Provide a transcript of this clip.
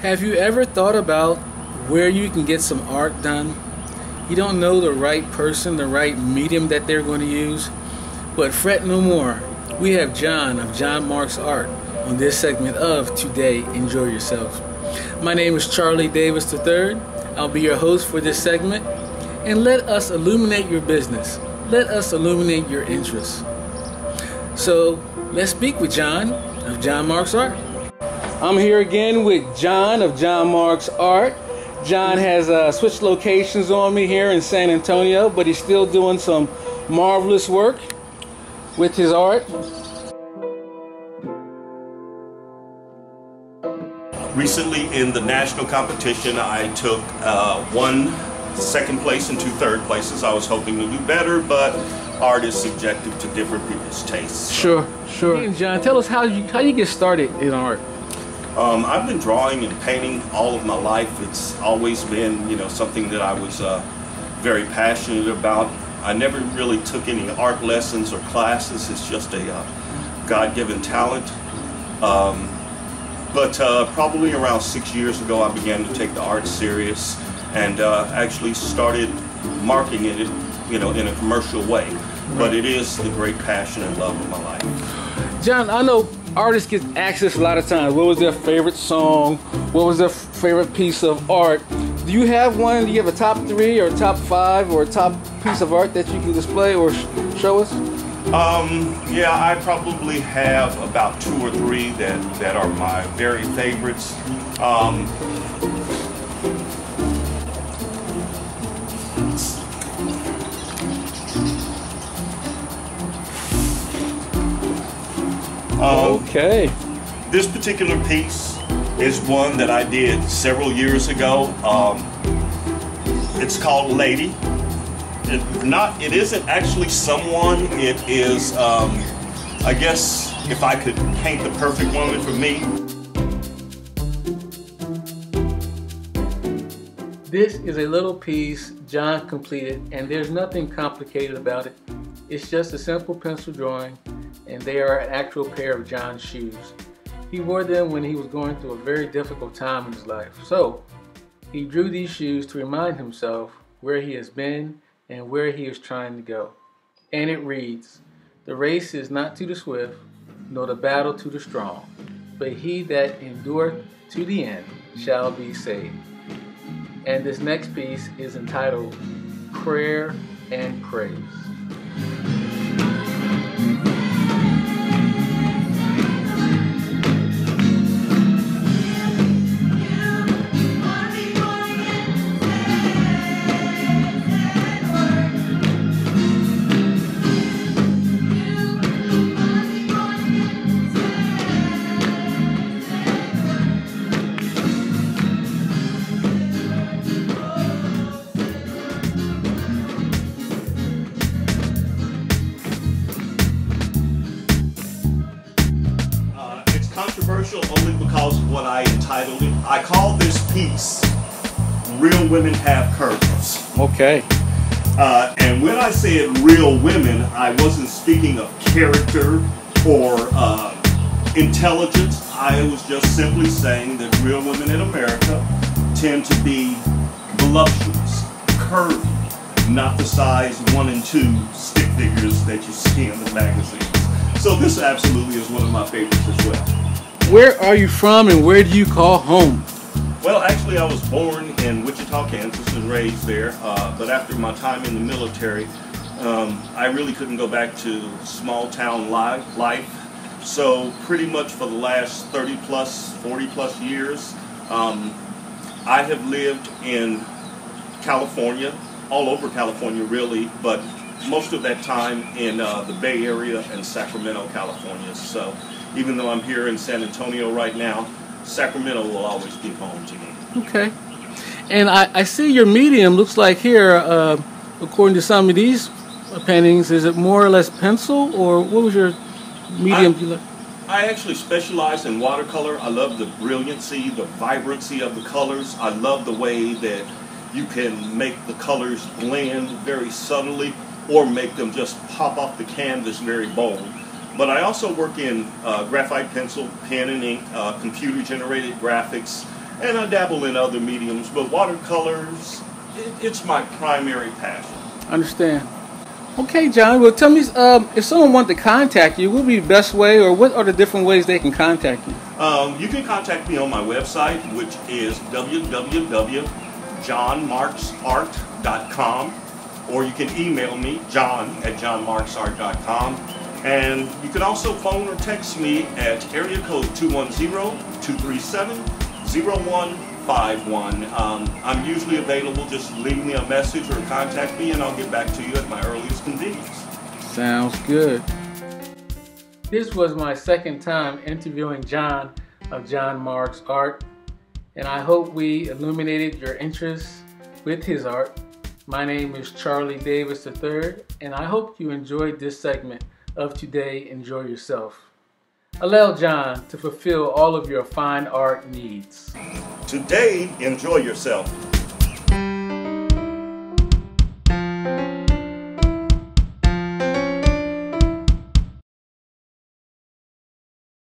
Have you ever thought about where you can get some art done? You don't know the right person, the right medium that they're going to use, but fret no more. We have John of John Marks Art on this segment of Today Enjoy Yourself. My name is Charlie Davis III. I'll be your host for this segment, and let us illuminate your business. Let us illuminate your interests. So let's speak with John of John Marks Art. I'm here again with John of John Marks Art. John has uh, switched locations on me here in San Antonio, but he's still doing some marvelous work with his art. Recently in the national competition, I took uh, one second place and two third places. I was hoping to do better, but art is subjective to different people's tastes. Sure, sure. Hey, John, tell us how you how you get started in art. Um, I've been drawing and painting all of my life. It's always been, you know, something that I was uh, very passionate about. I never really took any art lessons or classes. It's just a uh, God-given talent. Um, but uh, probably around six years ago, I began to take the art serious and uh, actually started marketing it, you know, in a commercial way. But it is the great passion and love of my life. John, I know artists get this a lot of times. What was their favorite song? What was their favorite piece of art? Do you have one? Do you have a top three or top five or a top piece of art that you can display or sh show us? Um, yeah, I probably have about two or three that, that are my very favorites. Um, Um, okay. This particular piece is one that I did several years ago. Um, it's called Lady. It not. It isn't actually someone. It is. Um, I guess if I could paint the perfect woman for me. This is a little piece John completed, and there's nothing complicated about it. It's just a simple pencil drawing and they are an actual pair of John's shoes. He wore them when he was going through a very difficult time in his life. So, he drew these shoes to remind himself where he has been and where he is trying to go. And it reads, The race is not to the swift, nor the battle to the strong, but he that endureth to the end shall be saved. And this next piece is entitled Prayer and Praise. What I entitled it. I call this piece Real Women Have Curves. Okay. Uh, and when I said real women, I wasn't speaking of character or uh, intelligence. I was just simply saying that real women in America tend to be voluptuous, curvy, not the size one and two stick figures that you see in the magazines. So this absolutely is one of my favorites as well. Where are you from and where do you call home? Well, actually, I was born in Wichita, Kansas and raised there. Uh, but after my time in the military, um, I really couldn't go back to small town life. So pretty much for the last 30 plus, 40 plus years, um, I have lived in California, all over California really, but most of that time in uh, the Bay Area and Sacramento, California. So even though I'm here in San Antonio right now, Sacramento will always be home to me. Okay. And I, I see your medium looks like here, uh, according to some of these paintings, is it more or less pencil or what was your medium? I, you I actually specialize in watercolor. I love the brilliancy, the vibrancy of the colors. I love the way that you can make the colors blend very subtly or make them just pop off the canvas very bold. But I also work in uh, graphite pencil, pen and ink, uh, computer generated graphics, and I dabble in other mediums, but watercolors, it, it's my primary passion. Understand. Okay, John. Well, tell me um, if someone wanted to contact you, what would be the best way, or what are the different ways they can contact you? Um, you can contact me on my website, which is www.johnmarksart.com, or you can email me, john at johnmarksart.com. And you can also phone or text me at area code 210-237-0151. Um, I'm usually available. Just leave me a message or contact me, and I'll get back to you at my earliest convenience. Sounds good. This was my second time interviewing John of John Marks Art, and I hope we illuminated your interest with his art. My name is Charlie Davis III, and I hope you enjoyed this segment of Today Enjoy Yourself. Allow John to fulfill all of your fine art needs. Today, enjoy yourself.